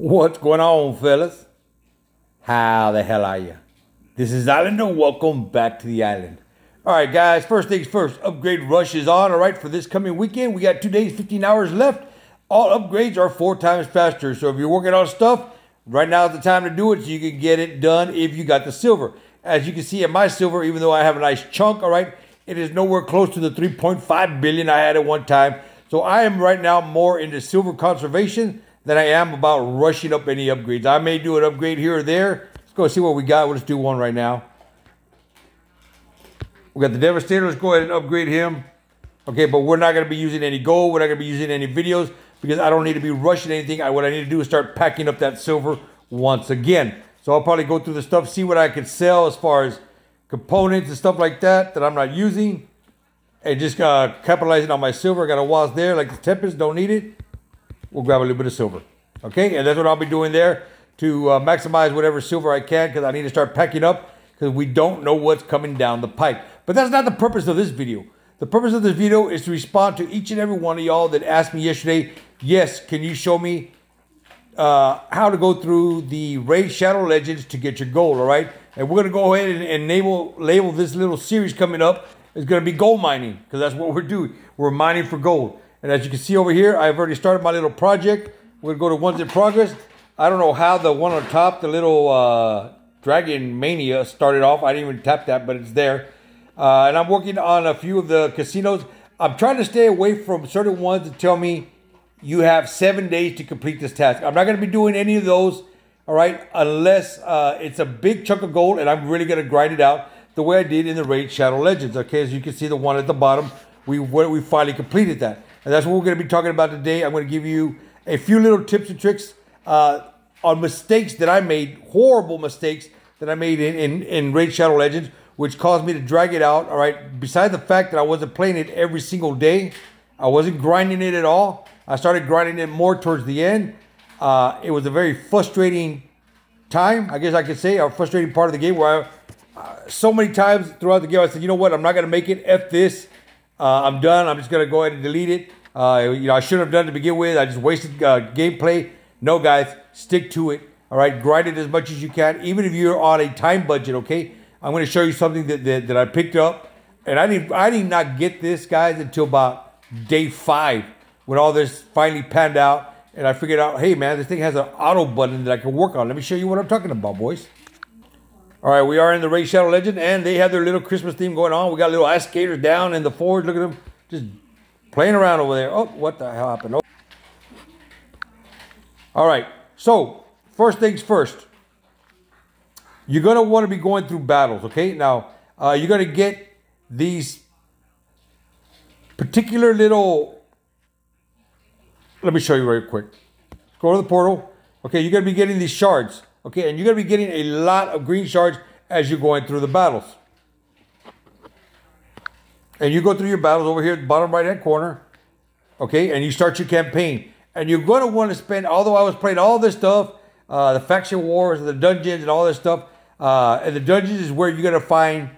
What's going on, fellas? How the hell are you? This is Islander. Welcome back to the island. All right, guys, first things first, upgrade rush is on. All right, for this coming weekend, we got two days, 15 hours left. All upgrades are four times faster. So if you're working on stuff, right now is the time to do it so you can get it done if you got the silver. As you can see in my silver, even though I have a nice chunk, all right, it is nowhere close to the 3.5 billion I had at one time. So I am right now more into silver conservation than I am about rushing up any upgrades. I may do an upgrade here or there. Let's go see what we got. Let's do one right now. We got the Devastator. Let's go ahead and upgrade him. Okay, but we're not going to be using any gold. We're not going to be using any videos because I don't need to be rushing anything. I, what I need to do is start packing up that silver once again. So I'll probably go through the stuff, see what I can sell as far as components and stuff like that that I'm not using. And just uh, capitalizing on my silver. I got a wasp there, like the Tempest, don't need it. We'll grab a little bit of silver. Okay, and that's what I'll be doing there to uh, maximize whatever silver I can because I need to start packing up because we don't know what's coming down the pipe. But that's not the purpose of this video. The purpose of this video is to respond to each and every one of y'all that asked me yesterday, yes, can you show me uh, how to go through the Raid Shadow Legends to get your gold, all right? And we're going to go ahead and, and label, label this little series coming up. It's going to be gold mining because that's what we're doing. We're mining for gold. And as you can see over here, I've already started my little project. To go to ones in progress. I don't know how the one on top, the little uh, Dragon Mania started off. I didn't even tap that, but it's there. Uh, and I'm working on a few of the casinos. I'm trying to stay away from certain ones that tell me you have seven days to complete this task. I'm not going to be doing any of those, all right, unless uh, it's a big chunk of gold and I'm really going to grind it out the way I did in the Raid Shadow Legends. Okay, as you can see, the one at the bottom, we we finally completed that. And that's what we're going to be talking about today. I'm going to give you a few little tips and tricks uh, on mistakes that I made, horrible mistakes that I made in, in, in Raid Shadow Legends, which caused me to drag it out. All right, besides the fact that I wasn't playing it every single day, I wasn't grinding it at all. I started grinding it more towards the end. Uh, it was a very frustrating time, I guess I could say, a frustrating part of the game where I, uh, so many times throughout the game, I said, you know what, I'm not going to make it. F this. Uh, I'm done. I'm just going to go ahead and delete it. Uh, you know, I shouldn't have done it to begin with. I just wasted uh, gameplay. No, guys, stick to it. All right, grind it as much as you can, even if you're on a time budget. Okay, I'm going to show you something that, that, that I picked up, and I didn't I did not get this, guys, until about day five when all this finally panned out and I figured out, hey man, this thing has an auto button that I can work on. Let me show you what I'm talking about, boys. All right, we are in the Raid Shadow Legend, and they have their little Christmas theme going on. We got little ice skaters down in the forge. Look at them, just playing around over there. Oh, what the hell happened? Oh. All right, so first things first. You're gonna want to be going through battles, okay? Now, uh, you're gonna get these particular little let me show you real quick. Go to the portal. Okay, you're going to be getting these shards. Okay, and you're going to be getting a lot of green shards as you're going through the battles. And you go through your battles over here at the bottom right hand corner. Okay, and you start your campaign. And you're going to want to spend, although I was playing all this stuff, uh, the faction wars, and the dungeons, and all this stuff. Uh, and the dungeons is where you're going to find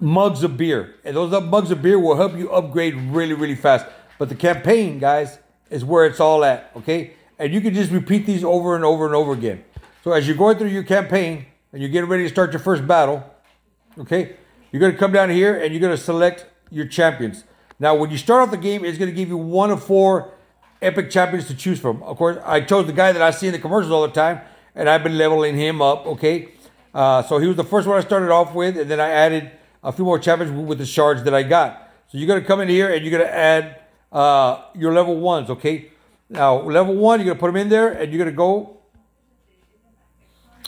mugs of beer. And those mugs of beer will help you upgrade really, really fast. But the campaign, guys, is where it's all at, okay? And you can just repeat these over and over and over again. So as you're going through your campaign and you're getting ready to start your first battle, okay, you're going to come down here and you're going to select your champions. Now, when you start off the game, it's going to give you one of four epic champions to choose from. Of course, I chose the guy that I see in the commercials all the time, and I've been leveling him up, okay? Uh, so he was the first one I started off with, and then I added a few more champions with the shards that I got. So you're going to come in here and you're going to add uh, your level ones, okay? Now, level one, you're going to put them in there, and you're going to go.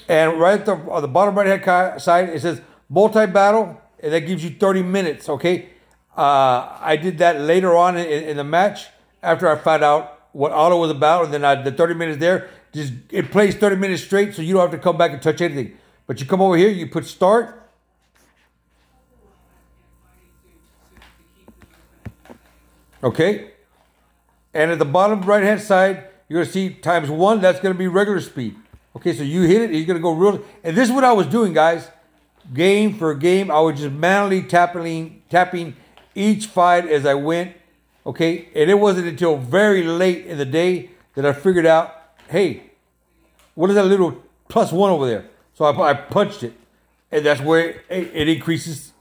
And right at the, on the bottom right-hand side, it says multi-battle, and that gives you 30 minutes, okay? Uh, I did that later on in, in, the match after I found out what auto was about, and then I, the 30 minutes there, just it plays 30 minutes straight, so you don't have to come back and touch anything. But you come over here, you put start, Okay? And at the bottom right hand side, you're gonna see times one, that's gonna be regular speed. Okay, so you hit it, he's gonna go real. And this is what I was doing, guys. Game for game, I was just manually tapping, tapping each fight as I went. Okay, and it wasn't until very late in the day that I figured out hey, what is that little plus one over there? So I, I punched it, and that's where it, it increases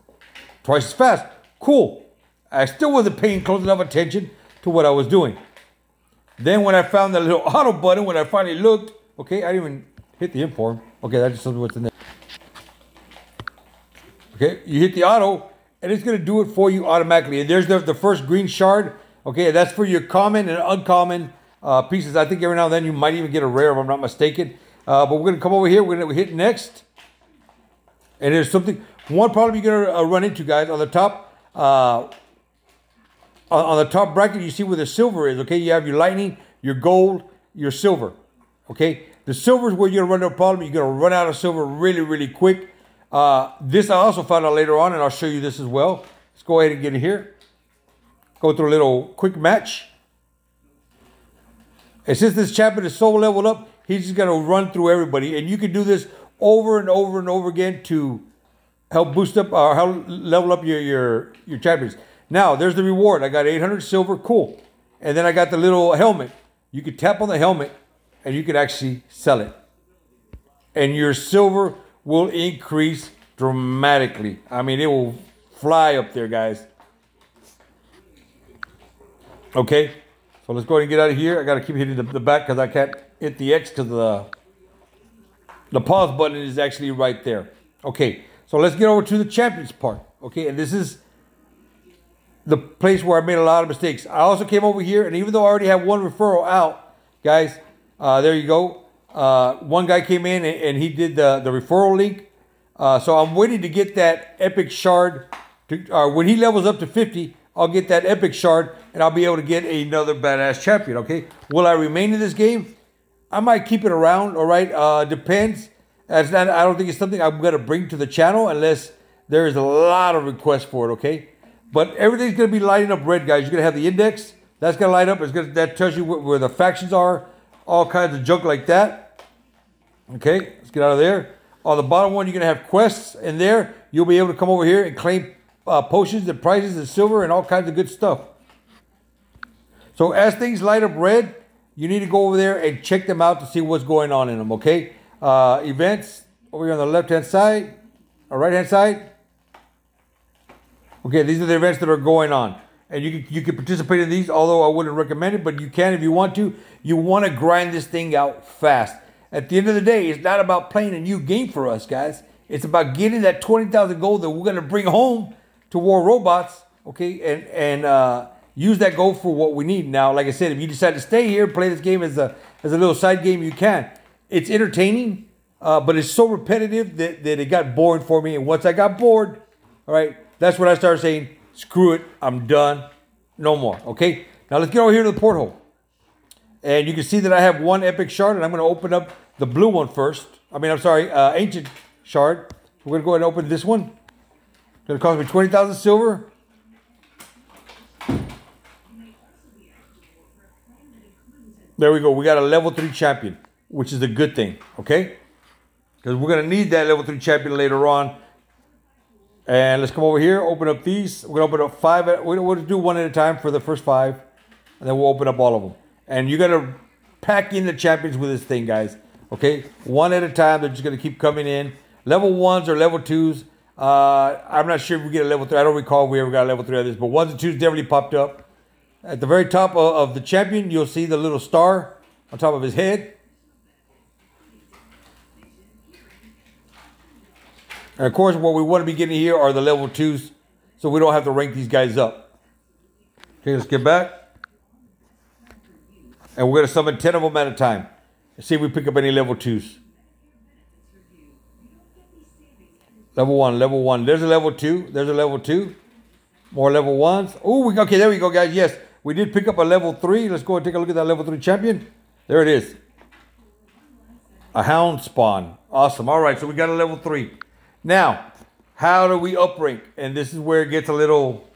twice as fast. Cool. I still wasn't paying close enough attention to what I was doing. Then when I found that little auto button, when I finally looked, okay, I didn't even hit the import. Okay, that just shows what's in there. Okay, you hit the auto, and it's gonna do it for you automatically. And there's the, the first green shard. Okay, that's for your common and uncommon uh, pieces. I think every now and then you might even get a rare if I'm not mistaken. Uh, but we're gonna come over here. We're gonna hit next. And there's something, one problem you're gonna uh, run into, guys, on the top, uh, on, on the top bracket, you see where the silver is. Okay, you have your lightning, your gold, your silver. Okay, the silver is where you're gonna run into a problem. You're gonna run out of silver really, really quick. Uh, this I also found out later on, and I'll show you this as well. Let's go ahead and get in here. Go through a little quick match. And since this champion is so leveled up, he's just going to run through everybody. And you can do this over and over and over again to help boost up or help level up your, your, your champions. Now, there's the reward. I got 800 silver. Cool. And then I got the little helmet. You could tap on the helmet and you could actually sell it. And your silver will increase dramatically. I mean, it will fly up there, guys. Okay. So let's go ahead and get out of here. I got to keep hitting the, the back because I can't hit the X because the, the pause button is actually right there. Okay, so let's get over to the champions part. Okay, and this is the place where I made a lot of mistakes. I also came over here, and even though I already have one referral out, guys, uh, there you go. Uh, one guy came in and, and, he did the, the referral link. Uh, so I'm waiting to get that epic shard. To, uh, when he levels up to 50, I'll get that epic shard and I'll be able to get another badass champion, okay? Will I remain in this game? I might keep it around, all right? Uh, depends. That's not, I don't think it's something I'm going to bring to the channel unless there is a lot of requests for it, okay? But everything's going to be lighting up red, guys. You're going to have the index. That's going to light up. It's gonna, that tells you where, where the factions are. All kinds of junk like that. Okay, let's get out of there. On the bottom one, you're going to have quests in there. You'll be able to come over here and claim uh, potions and prizes and silver and all kinds of good stuff. So as things light up red, you need to go over there and check them out to see what's going on in them, okay? Uh, events over here on the left-hand side, or right-hand side. Okay, these are the events that are going on. And you can, you can participate in these, although I wouldn't recommend it, but you can if you want to. You want to grind this thing out fast. At the end of the day, it's not about playing a new game for us, guys. It's about getting that 20,000 gold that we're going to bring home to War Robots, okay, and and uh, use that gold for what we need. Now, like I said, if you decide to stay here, play this game as a as a little side game, you can. It's entertaining, uh, but it's so repetitive that, that it got boring for me. And once I got bored, all right, that's when I started saying, screw it, I'm done, no more. Okay, now let's get over here to the porthole. And you can see that I have one epic shard, and I'm going to open up the blue one first. I mean, I'm sorry, uh, ancient shard. We're going to go ahead and open this one. It's Gonna cost me 20,000 silver. There we go. We got a level 3 champion, which is a good thing, okay? Because we're going to need that level 3 champion later on. And let's come over here, open up these. We're going to open up five. We're going to do one at a time for the first five. And then we'll open up all of them. And you got to pack in the champions with this thing, guys. Okay? One at a time. They're just going to keep coming in. Level 1s or level 2s. Uh, I'm not sure if we get a level three. I don't recall if we ever got a level three of this, but ones and twos definitely popped up. At the very top of, of the champion, you'll see the little star on top of his head. And of course, what we want to be getting here are the level twos, so we don't have to rank these guys up. Okay, let's get back. And we're going to summon 10 of them at a time. See if we pick up any level twos. Level one, level one. There's a level two. There's a level two. More level ones. Oh, okay, there we go, guys. Yes, we did pick up a level three. Let's go and take a look at that level three champion. There it is. A Houndspawn. Awesome. All right, so we got a level three. Now, how do we uprank? And this is where it gets a little.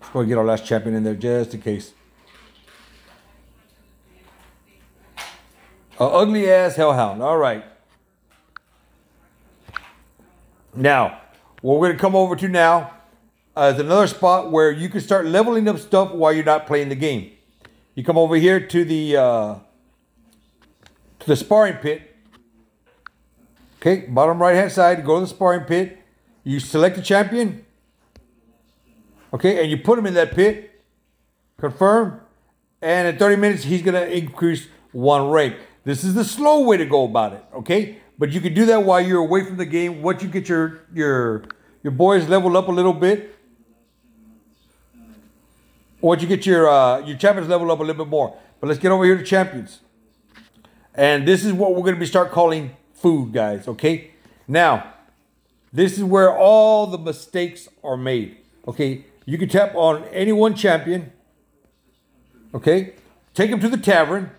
Let's go get our last champion in there just in case. A ugly ass hellhound. All right. Now, what we're going to come over to now uh, is another spot where you can start leveling up stuff while you're not playing the game. You come over here to the uh, to the sparring pit. Okay, bottom right hand side, go to the sparring pit. You select the champion. Okay, and you put him in that pit. Confirm. And in 30 minutes, he's going to increase one rank. This is the slow way to go about it. Okay, but you can do that while you're away from the game. Once you get your your your boys leveled up a little bit, once you get your uh, your champions leveled up a little bit more. But let's get over here to champions. And this is what we're going to be start calling food, guys. Okay. Now, this is where all the mistakes are made. Okay. You can tap on any one champion. Okay. Take them to the tavern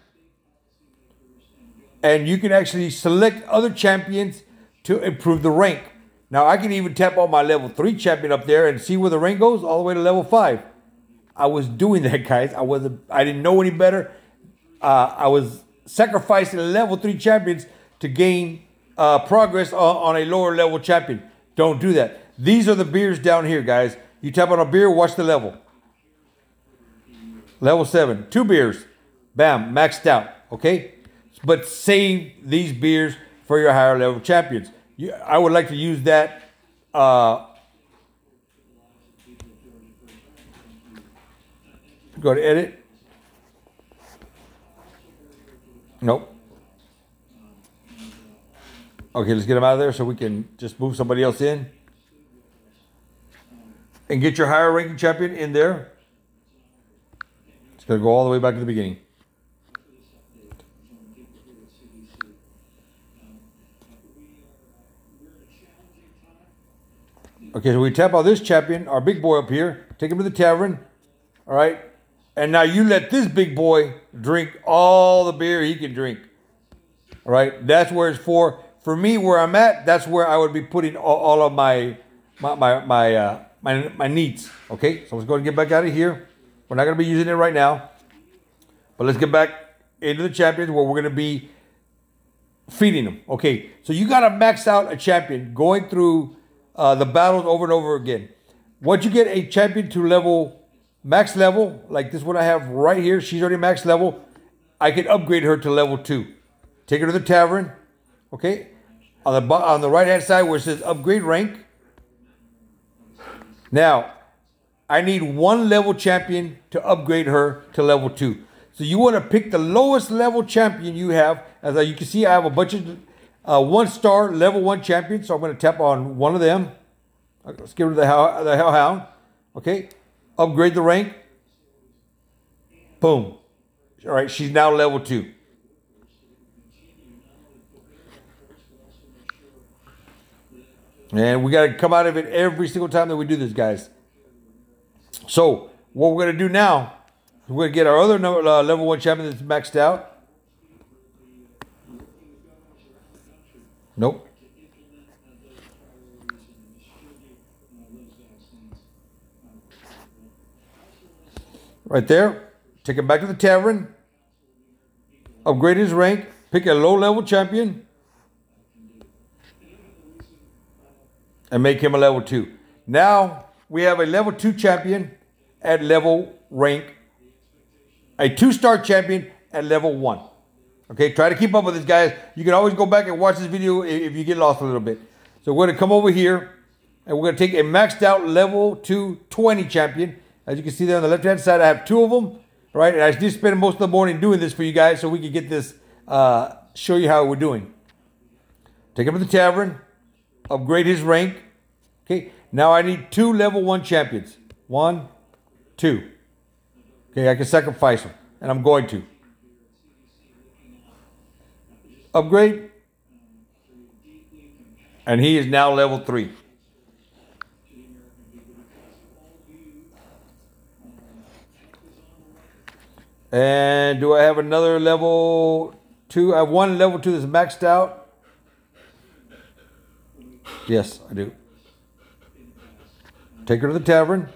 and you can actually select other champions to improve the rank. Now I can even tap on my level three champion up there and see where the rank goes all the way to level five. I was doing that, guys. I wasn't. I didn't know any better. Uh, I was sacrificing level three champions to gain uh, progress on, on a lower level champion. Don't do that. These are the beers down here, guys. You tap on a beer, watch the level. Level seven, two beers, bam, maxed out. Okay, but save these beers for your higher level champions. You, I would like to use that. Uh, go to edit. Nope. Okay, let's get them out of there so we can just move somebody else in. And get your higher ranking champion in there. It's going to go all the way back to the beginning. Okay, so we tap on this champion, our big boy up here, take him to the tavern, all right? And now you let this big boy drink all the beer he can drink, all right? That's where it's for. For me, where I'm at, that's where I would be putting all, all of my my my my, uh, my my needs. Okay, so let's go and get back out of here. We're not gonna be using it right now, but let's get back into the champions where we're gonna be feeding them. Okay, so you gotta max out a champion going through uh, the battles over and over again. Once you get a champion to level, max level, like this one I have right here, she's already max level, I can upgrade her to level two. Take her to the tavern, okay? On the, on the right hand side where it says upgrade rank. Now, I need one level champion to upgrade her to level two. So you want to pick the lowest level champion you have. As you can see, I have a bunch of uh, one star level one champions. So I'm going to tap on one of them. Let's get rid of the, hell, the Hellhound. Okay. Upgrade the rank. Boom. All right. She's now level two. And we got to come out of it every single time that we do this, guys. So what we're going to do now, we're going to get our other uh, level one champion that's maxed out. Nope. Right there. Take him back to the tavern. Upgrade his rank. Pick a low level champion. And make him a level two. Now we have a level two champion at level rank. A two star champion at level one. Okay, try to keep up with this, guys. You can always go back and watch this video if you get lost a little bit. So we're to come over here, and we're to take a maxed out level 2 20 champion. As you can see there on the left-hand side, I have two of them, right? And I just spent most of the morning doing this for you guys so we can get this, uh, show you how we're doing. Take him to the tavern, upgrade his rank. Okay, now I need two level 1 champions. One, two. Okay, I can sacrifice them, and I'm going to upgrade. And he is now level three. And do I have another level two? I have one level two that's maxed out. Yes, I do. Take her to the tavern.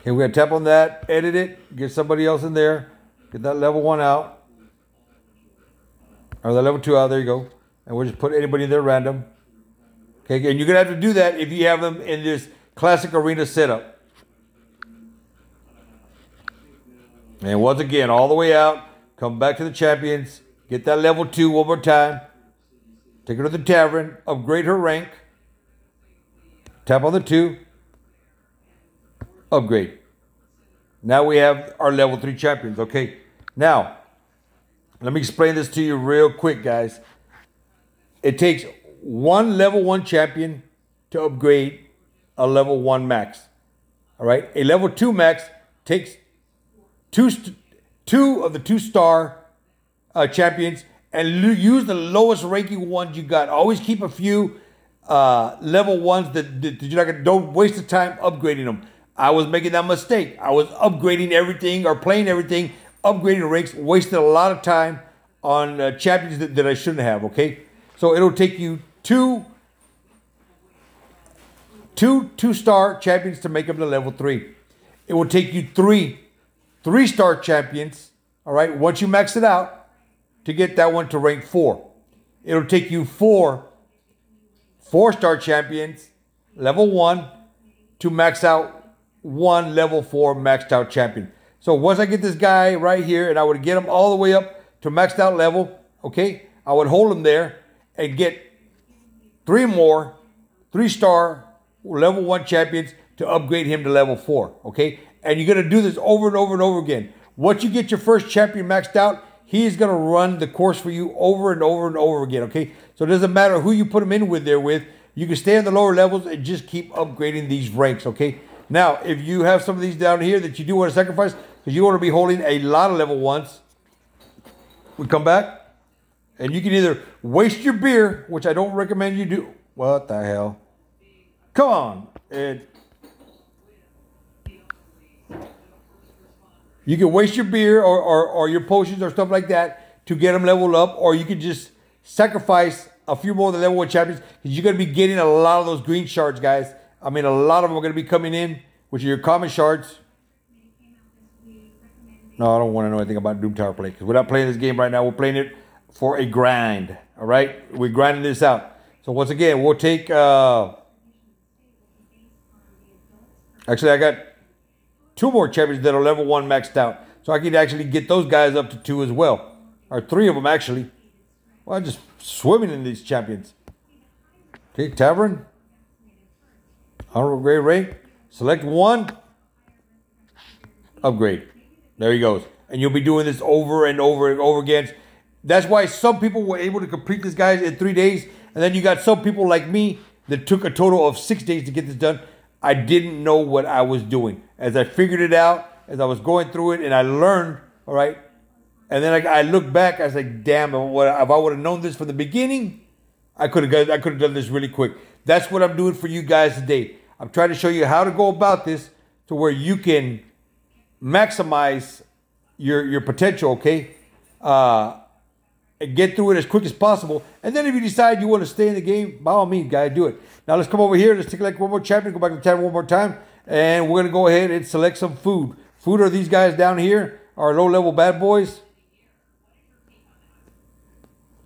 Okay, going to tap on that, edit it, get somebody else in there, get that level one out. Or the level two out, there you go. And we'll just put anybody in there random. Okay, and you're to have to do that if you have them in this classic arena setup. And once again, all the way out, come back to the champions, get that level two one more time, take her to the tavern, upgrade her rank, tap on the two, upgrade. Now we have our level three champions. Okay. Now, let me explain this to you real quick, guys. It takes one level one champion to upgrade a level one max. All right. A level two max takes two, two of the two star uh, champions and use the lowest ranking ones you got. Always keep a few uh, level ones that, that you're not gonna, don't waste the time upgrading them. I was making that mistake. I was upgrading everything or playing everything, upgrading ranks, wasted a lot of time on uh, champions that, that I shouldn't have, okay? So it'll take you two two two-star champions to make them to level three. It will take you three three-star champions, all right, once you max it out, to get that one to rank four. It'll take you four four-star champions, level one, to max out one level four maxed out champion. So once I get this guy right here, and I would get him all the way up to maxed out level, okay, I would hold him there and get three more three-star level one champions to upgrade him to level four. Okay. And you're to do this over and over and over again. Once you get your first champion maxed out, he's going to run the course for you over and over and over again. Okay. So it doesn't matter who you put him in with there with. You can stay on the lower levels and just keep upgrading these ranks. Okay. Now, if you have some of these down here that you do want to sacrifice, because you want to be holding a lot of level ones, we come back and you can either waste your beer, which I don't recommend you do. What the hell? Come on. It, you can waste your beer or, or, or your potions or stuff like that to get them leveled up, or you can just sacrifice a few more of the level one champions because you're going to be getting a lot of those green shards, guys. I mean, a lot of them are going to be coming in, which are your common shards. No, I don't want to know anything about Doom Tower play because we're not playing this game right now. We're playing it for a grind. All right, we're grinding this out. So once again, we'll take. Uh, Actually, I got two more champions that are level one maxed out. So I could actually get those guys up to two as well. Or three of them, actually. Well, I'm just swimming in these champions. Okay, Tavern. Honorable grade rank. Select one. Upgrade. There he goes. And you'll be doing this over and over and over again. That's why some people were able to complete this guys in three days. And then you got some people like me that took a total of six days to get this done. I didn't know what I was doing. As I figured it out, as I was going through it, and I learned, all right, and then I, I look back, I was like, damn, if I would have known this from the beginning, I could have I could have done this really quick. That's what I'm doing for you guys today. I'm trying to show you how to go about this to where you can maximize your your potential, okay? Uh, and get through it as quick as possible. And then if you decide you want to stay in the game, by all means, guys, do it. Now let's come over here. Let's take like one more champion. Go back to tab one more time. And we're going to go ahead and select some food. Food are these guys down here, our low-level bad boys.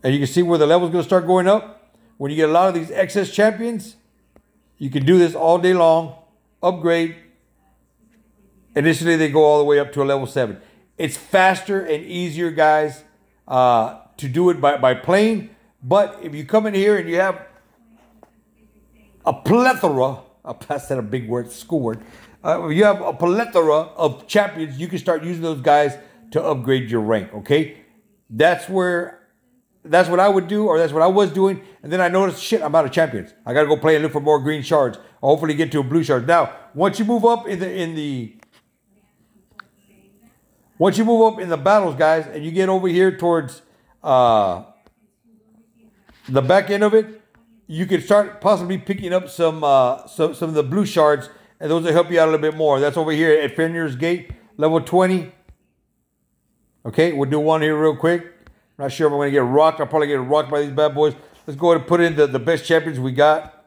And you can see where the level's going to start going up. When you get a lot of these excess champions, you can do this all day long. Upgrade. Initially, they go all the way up to a level 7. It's faster and easier, guys, uh, to do it by, by playing. But if you come in here and you have a plethora, I said a big word, school word. Uh, you have a plethora of champions, you can start using those guys to upgrade your rank, okay? That's where, that's what I would do, or that's what I was doing. And then I noticed, shit, I'm out of champions. I gotta go play and look for more green shards. I'll hopefully get to a blue shard. Now, once you move up in the, in the, once you move up in the battles, guys, and you get over here towards uh, the back end of it, you can start possibly picking up some, uh, some, some of the blue shards, and those will help you out a little bit more. That's over here at Felwin's Gate, level 20. Okay, we'll do one here real quick. I'm not sure if I'm going to get rocked. I'll probably get rocked by these bad boys. Let's go ahead and put in the, the best champions we got.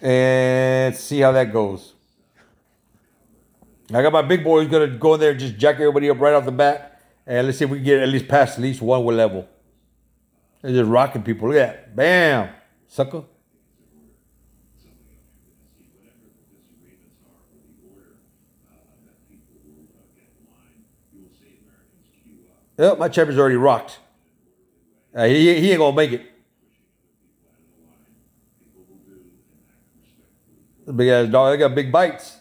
And see how that goes. I got my big boy who's going to go in there and just jack everybody up right off the bat. And let's see if we can get at least past at least one level. They're just rocking people. Look at that. Bam. Sucker. Yep, my champion's already rocked. Uh, he, he ain't gonna make it. The big ass dog, they got big bites.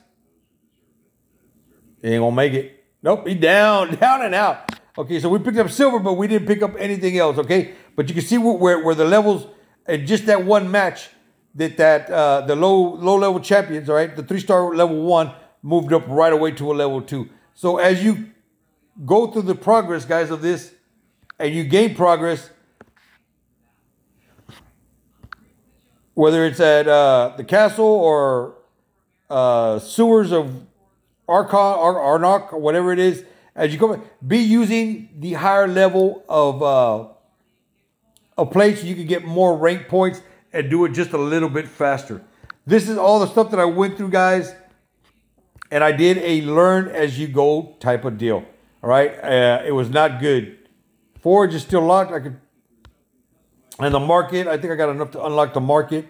He ain't gonna make it. Nope, he down, down and out. Okay, so we picked up silver, but we didn't pick up anything else. Okay, but you can see where where the levels and just that one match that that uh, the low low level champions, all right, the three star level one moved up right away to a level two. So as you go through the progress, guys, of this, and you gain progress, whether it's at uh, the castle or uh, sewers of Archon, Ar- Arnoc, or whatever it is, as you come, be using the higher level of uh, a place you can get more rank points and do it just a little bit faster. This is all the stuff that I went through, guys, and I did a learn as you go type of deal. All right, uh, it was not good. Forge is still locked. I could, and the market. I think I got enough to unlock the market.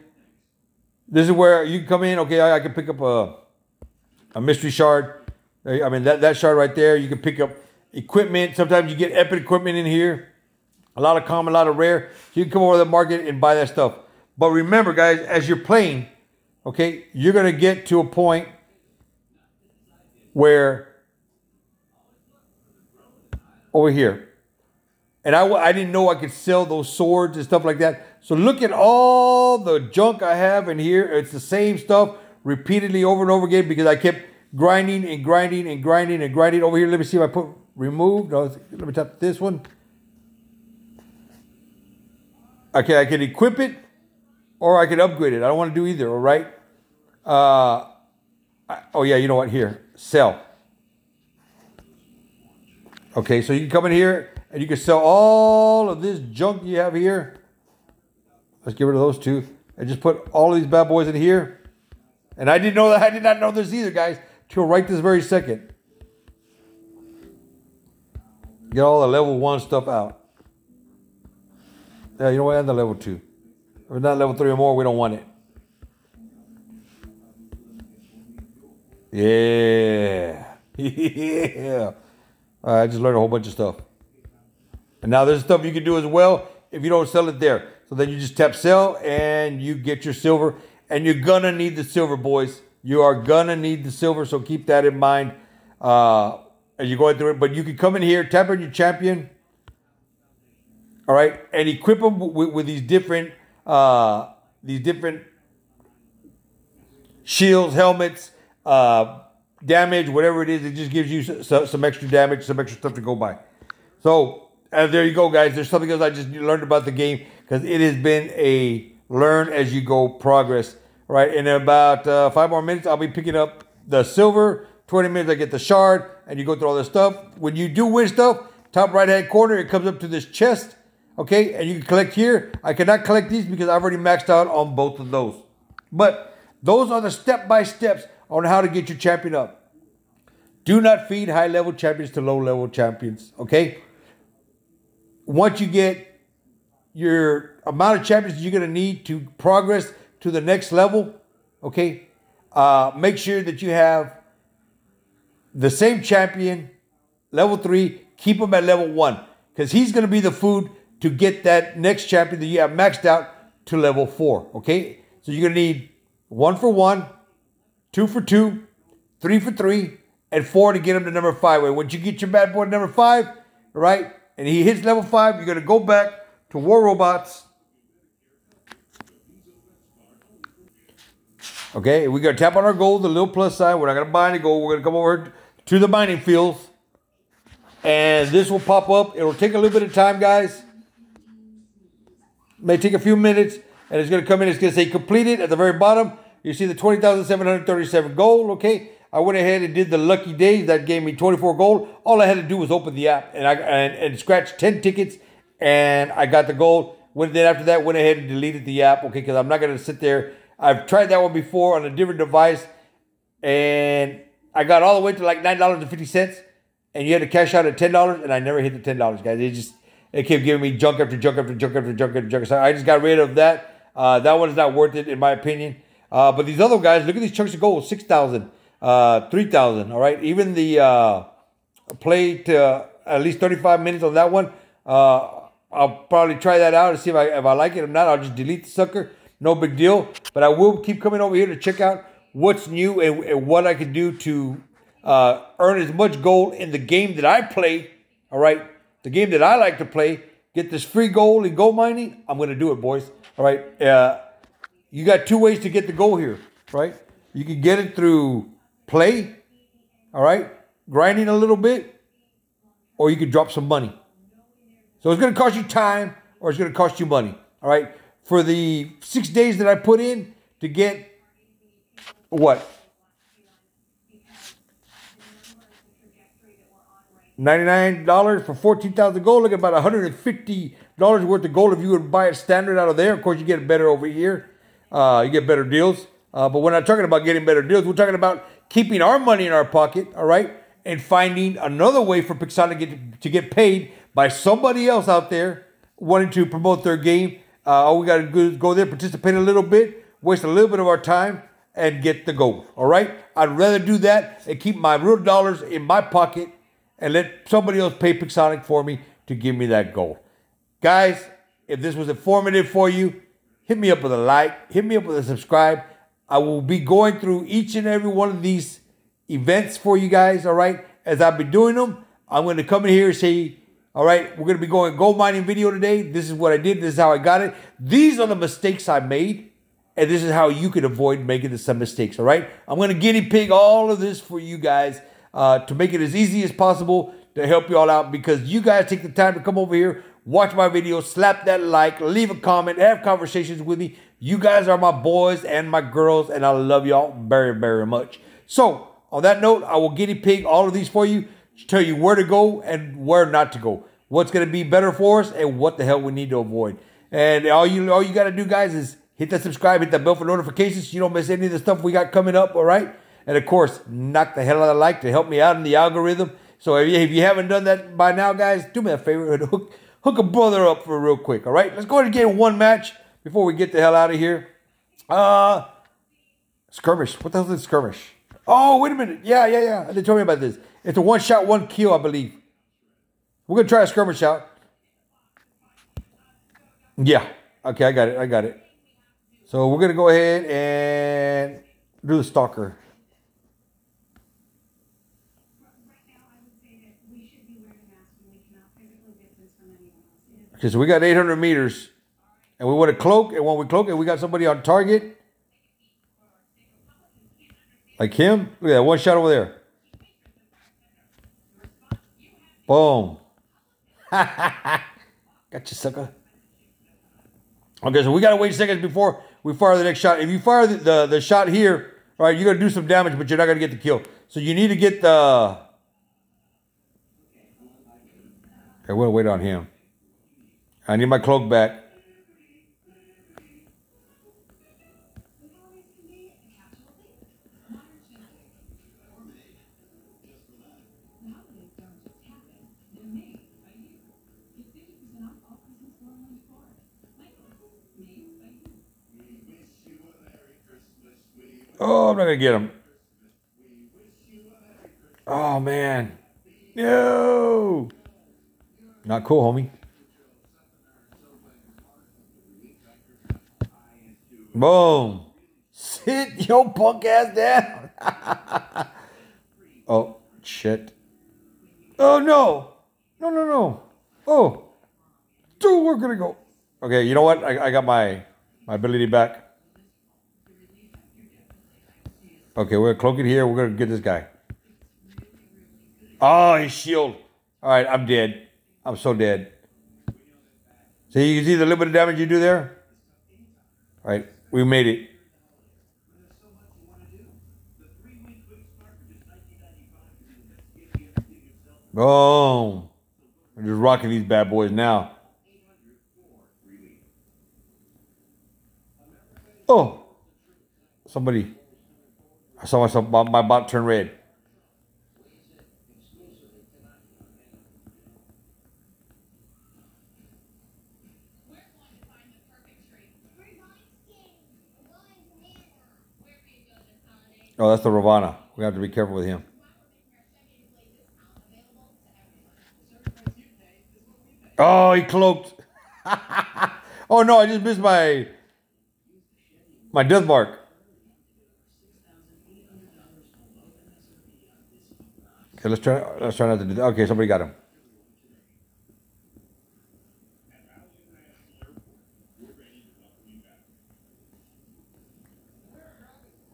This is where you can come in. Okay, I, I can pick up a a mystery shard. I mean that that shard right there. You can pick up equipment. Sometimes you get epic equipment in here. A lot of common, a lot of rare. You can come over to the market and buy that stuff. But remember, guys, as you're playing, okay, you're gonna get to a point where over here. And I, I didn't know I could sell those swords and stuff like that. So look at all the junk I have in here. It's the same stuff repeatedly over and over again because I kept grinding and grinding and grinding and grinding. Over here, let me see if I put remove. No, let me tap this one. Okay, I can equip it or I can upgrade it. I don't want to do either, all right? Uh, I, oh, yeah, you know what? Here, sell. Okay, so you can come in here and you can sell all of this junk you have here. Let's get rid of those two. And just put all of these bad boys in here. And I didn't know that. I did not know this either, guys, till right this very second. Get all the level one stuff out. Yeah, you know what? And the level two. If it's not level three or more, we don't want it. Yeah. yeah. I just learned a whole bunch of stuff. And now there's stuff you can do as well if you don't sell it there. So then you just tap sell and you get your silver. And you're going to need the silver, boys. You are going to need the silver. So keep that in mind uh, as you're going through it. But you can come in here, on your champion. All right. And equip them with, with these different, uh, these different shields, helmets, uh, damage, whatever it is, it just gives you some, some extra damage, some extra stuff to go by. So uh, there you go, guys. There's something else I just learned about the game because it has been a learn as you go progress. Right, in about uh, five more minutes, I'll be picking up the silver. 20 minutes, I get the shard, and you go through all this stuff. When you do win stuff, top right hand corner, it comes up to this chest. Okay, and you can collect here. I cannot collect these because I've already maxed out on both of those. But those are the step by steps on how to get your champion up. Do not feed high level champions to low level champions, okay? Once you get your amount of champions you're going to need to progress to the next level, okay? Uh, make sure that you have the same champion, level three, keep him at level one because he's going to be the food to get that next champion that you have maxed out to level four, okay? So you're going to need one for one, two for two, three for three, and four to get him to number five. And once you get your bad boy number five, right, and he hits level five, you're going to go back to War Robots. Okay, we're going to tap on our gold, the little plus sign. We're not going to buy any gold. We're going to come over to the mining fields. And this will pop up. It'll take a little bit of time, guys. May take a few minutes. And it's going to come in. It's going to say completed at the very bottom. You see the 20,737 gold, okay? I went ahead and did the lucky days. That gave me 24 gold. All I had to do was open the app and I and, and scratch 10 tickets and I got the gold. When then after that, went ahead and deleted the app, okay? Because I'm not going to sit there. I've tried that one before on a different device and I got all the way to like $9.50 and you had to cash out at $10 and I never hit the $10, guys. It just, it kept giving me junk after junk after junk after junk after junk. So I just got rid of that. Uh, that one is not worth it in my opinion. Uh, but these other guys, look at these chunks of gold, 6,000, uh, 3,000, all right? Even the, uh, play to at least 35 minutes on that one. Uh, I'll probably try that out and see if I if I like it or not. I'll just delete the sucker. No big deal. But I will keep coming over here to check out what's new and, and what I can do to uh, earn as much gold in the game that I play. All right, the game that I like to play. Get this free gold in gold mining. I'm gonna do it, boys. All right. Uh, you got two ways to get the gold here, right? You can get it through play, all right, grinding a little bit, or you can drop some money. So it's going to cost you time or it's going to cost you money. All right. For the six days that I put in to get what? $99 for 14,000 gold. Look at about $150 worth of gold if you would buy it standard out of there. Of course, you get it better over here. Uh, you get better deals. Uh, but we're not talking about getting better deals. We're talking about keeping our money in our pocket, all right, and finding another way for Pixonic to get, to get paid by somebody else out there wanting to promote their game. Uh, all we got to do is go there, participate a little bit, waste a little bit of our time, and get the gold. All right? I'd rather do that and keep my real dollars in my pocket and let somebody else pay Pixonic for me to give me that gold. Guys, if this was informative for you, hit me up with a like, hit me up with a subscribe. I will be going through each and every one of these events for you guys, all right? As I've been doing them, I'm going to come in here and say, all right, we're going to be going gold mining video today. This is what I did. This is how I got it. These are the mistakes I made. And this is how you can avoid making some mistakes, all right? I'm going to guinea pig all of this for you guys uh, to make it as easy as possible to help you all out because you guys take the time to come over here, watch my video, slap that like, leave a comment, have conversations with me. You guys are my boys and my girls, and I love y'all very, very much. So, on that note, I will guinea pig all of these for you tell you where to go and where not to go. What's going to be better for us and what the hell we need to avoid. And all you all you got to do, guys, is hit that subscribe, hit that bell for notifications so you don't miss any of the stuff we got coming up, all right? And of course, knock the hell out of like to help me out in the algorithm. So if you, if you haven't done that by now, guys, do me a favor and hook, hook a brother up for real quick, all right? Let's go ahead and get one match before we get the hell out of here. Uh, skirmish. What the hell is skirmish? Oh, wait a minute. Yeah, yeah, yeah. They told me about this. It's a one shot, one kill, I believe. We're going to try a skirmish out. Yeah. Okay, I got it. I got it. So we're going to go ahead and do the stalker. Okay, so we got 800 meters. And we want to cloak. And when we cloak and we got somebody on target. Like him. Look at that. One shot over there. Boom. Got you, sucker. Okay, so we gotta wait seconds before we fire the next shot. If you fire the, the, the shot here, right, you're gonna do some damage, but you're not gonna get the kill. So you need to get the. Okay, we'll wait on him. I need my cloak back. Oh, I'm not going to get him. Oh, man. No. Not cool, homie. Boom. Sit your punk ass down. oh, shit. Oh, no. No, no, no. Oh. Dude, we're going to go. Okay, you know what? I, I got my, my ability back. Okay, we're gonna cloak it here. We're gonna get this guy. Ah, oh, his shield. All right, I'm dead. I'm so dead. So you can see the little bit of damage you do there? All right, we made it. Boom. I'm just rocking these bad boys now. Oh, somebody. I saw myself, my, my bot turn red. Oh, that's the Ravana. We have to be careful with him. Oh, he cloaked. oh no, I just missed my my death mark. Okay, let's try. Let's try not to do that. Okay, somebody got him.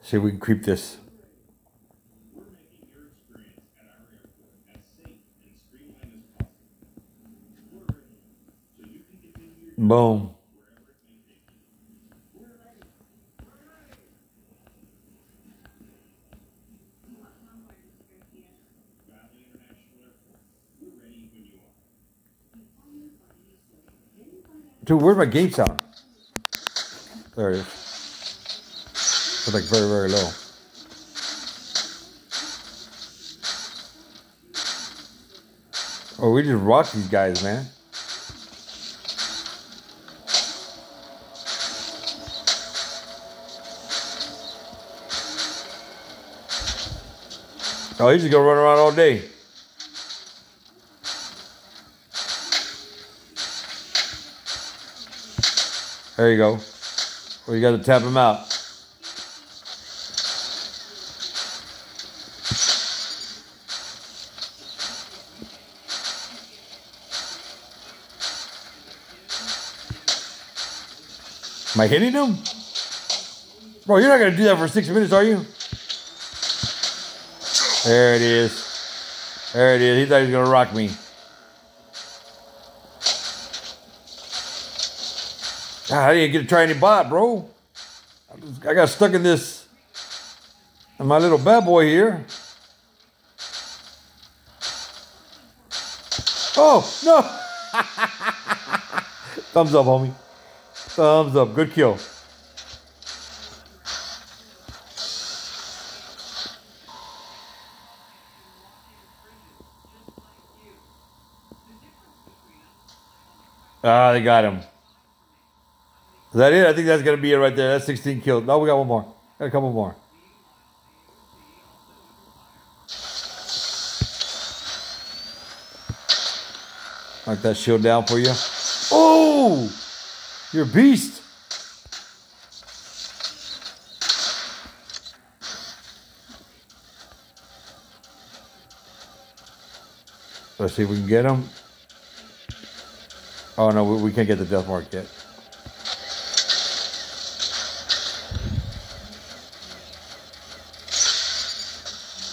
See if we can creep this. Boom. Dude, where's my gate sound? There it is. It's like very, very low. Oh, we just rock these guys, man. Oh, he's just gonna run around all day. There you go. Well, you got to tap him out. Am I hitting him? Bro, you're not going to do that for six minutes, are you? There it is. There it is. He thought he was going to rock me. I didn't get to try any bot, bro. I got stuck in this, in my little bad boy here. Oh, no. Thumbs up, homie. Thumbs up. Good kill. Ah, they got him. Is that it? I think that's going to be it right there. That's 16 kills. No, we got one more. Got a couple more. Knock that shield down for you. Oh! You're a beast. Let's see if we can get him. Oh no, we, we can't get the death mark yet.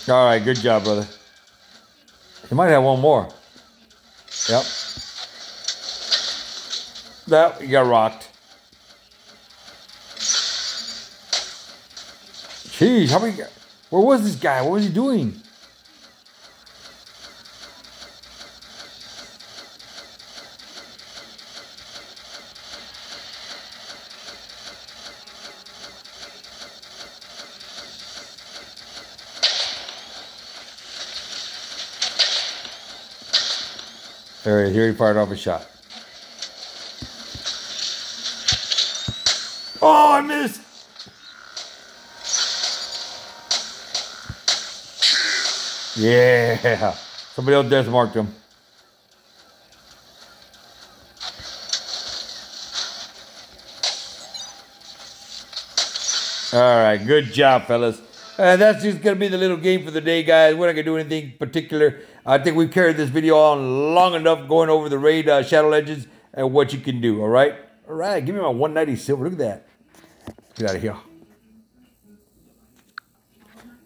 All right, good job, brother. You might have one more. Yep. That you got rocked. Jeez, how many? Where was this guy? What was he doing? There, here he fired off a shot. Oh, I missed. Yeah. Somebody else death marked him. All right, good job, fellas. Uh, that's just going to be the little game for the day, guys. We're not going to do anything particular. I think we've carried this video on long enough going over the Raid uh, Shadow Legends and what you can do, all right? All right, give me my 190 silver. Look at that. Get out of here.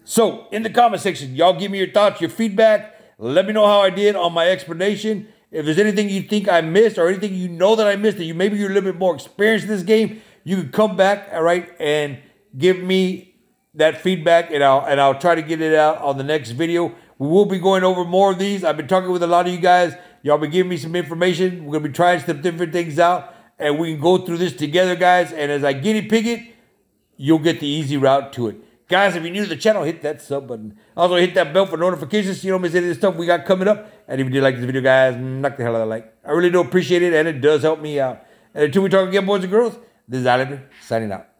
So, in the comment section, y'all give me your thoughts, your feedback. Let me know how I did on my explanation. If there's anything you think I missed or anything you know that I missed that you maybe you're a little bit more experienced in this game, you can come back, all right, and give me that feedback and I'll and I'll try to get it out on the next video. We will be going over more of these. I've been talking with a lot of you guys. Y'all been giving me some information. We're gonna be trying some different things out, and we can go through this together, guys. And as I guinea pig it, you'll get the easy route to it. Guys, if you're new to the channel, hit that sub button. Also, hit that bell for notifications so you don't miss any of the stuff we got coming up. And if you did like this video, guys, knock the hell out of the like. I really do appreciate it, and it does help me out. And until we talk again, boys and girls, this is Islander signing out.